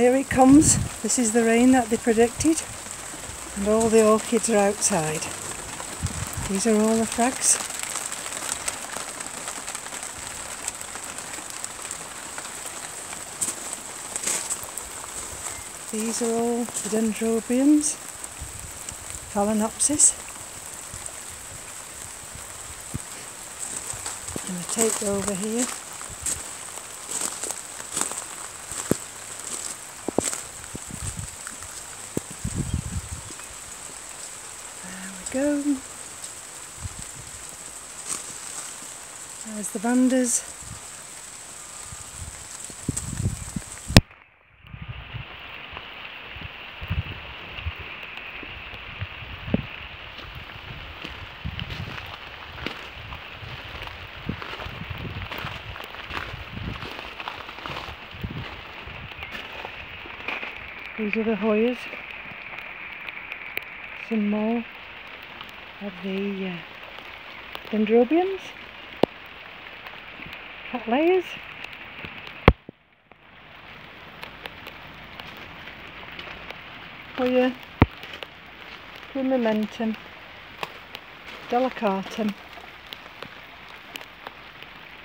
Here it comes. This is the rain that they predicted. And all the orchids are outside. These are all the frags. These are all the dendrobiums, phalaenopsis. And I take over here. Go. There's the vandas. These are the Hoyas. Some more of the uh, dendrobiums, cattleyas. Hoya, Primamentum, Delicatum,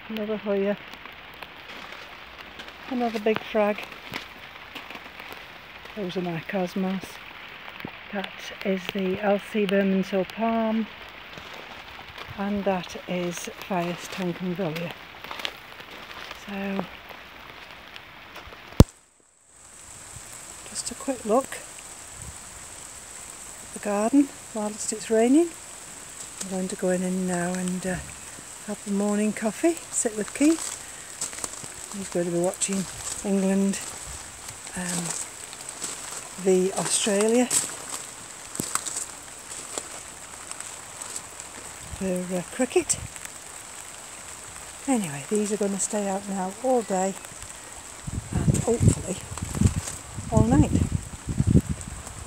another Hoya, another big frag. Those are my cosmos. That is the Althea Bermondsey palm and that is Phaius tankervilleae. So just a quick look at the garden whilst it's raining. I'm going to go in now and uh, have the morning coffee, sit with Keith. He's going to be watching England um, the Australia for uh, cricket. Anyway, these are going to stay out now all day and hopefully all night.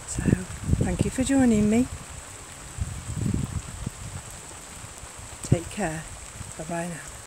So, thank you for joining me. Take care. Bye bye now.